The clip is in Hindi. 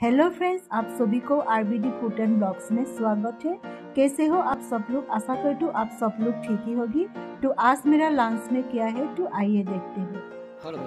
हेलो फ्रेंड्स आप सभी को आरबीडी फ़ूड एंड ब्लॉग्स में स्वागत है। कैसे हो आप सब लोग? आशा करती हूँ आप सब लोग ठीक ही होगी। तो आज मेरा लंच में क्या है तो आइए देखते हैं। हेलो